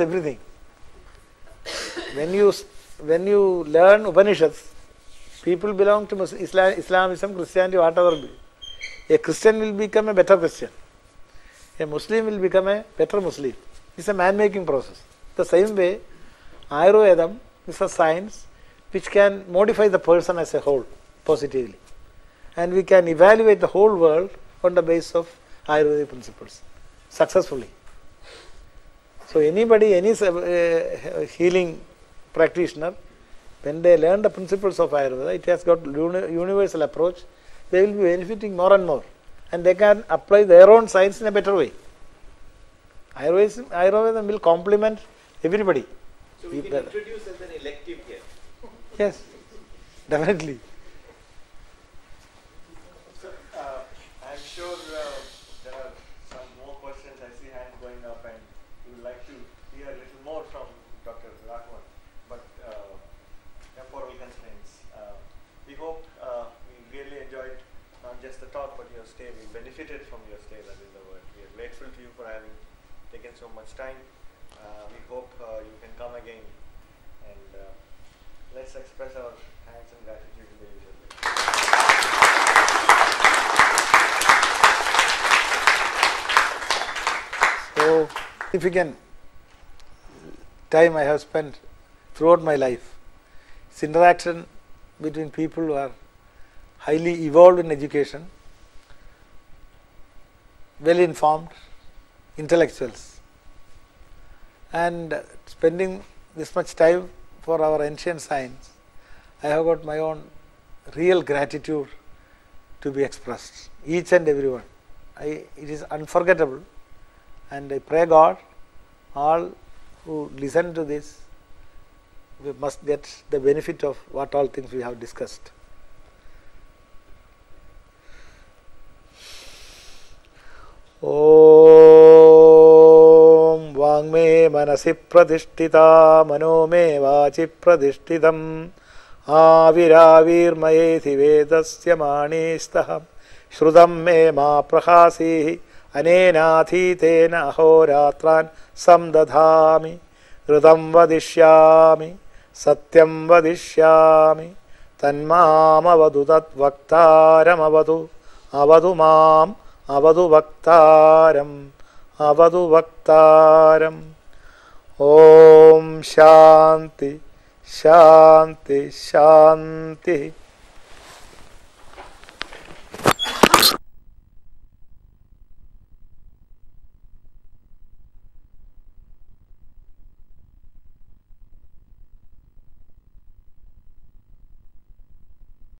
everything. When you when you learn Upanishads, people belong to Muslim, Islam, Islamism, Christianity, whatever. A Christian will become a better Christian. A Muslim will become a better Muslim. It's a man-making process. The same way, Ayurvedam is a science which can modify the person as a whole positively, and we can evaluate the whole world on the basis of Ayurvedic principles successfully. So anybody, any uh, healing practitioner, when they learn the principles of Ayurveda, it has got universal approach. They will be benefiting more and more, and they can apply their own science in a better way. Ayurveda, Ayurveda will complement everybody. So we can People- introduce as an elective here. Yes, definitely. So, uh, I'm sure uh, there are some more questions. I see hands going up, and we would like to hear a little more from Dr. Raghavan. But uh, temporal constraints. Uh, we hope uh, we really enjoyed not just the talk, but your stay. We benefited from your stay. That is the word. We are grateful to you for having taken so much time. Uh, we hope uh, you can come again, and uh, let's express our thanks and gratitude to the usual. So significant time I have spent throughout my life. It's interaction between people who are highly evolved in education, well informed, intellectuals, and spending this much time for our ancient science, I have got my own real gratitude to be expressed, each and every one. I, it is unforgettable and I pray God all who listen to this we must get the benefit of what all things we have discussed. ॐ वाङ्मे मनसि प्रतिष्ठिता मनो मे वाचि प्रतिष्ठितम् आविराविर्मयेति वेदस्य माणिस्तः श्रुतं मे मा प्रहासीः അനേനാധീതേന അഹോരാത്രാൻ സംദധാമി ഋതം വദിഷ്യാമി സത്യം വദിഷ്യാമി തന്മാമവതു തദ്വക്താരമവതു അവതു മാം അവതു വക്താരം അവതു വക്താരം. ഓം ശാന്തി ശാന്തി ശാന്തി.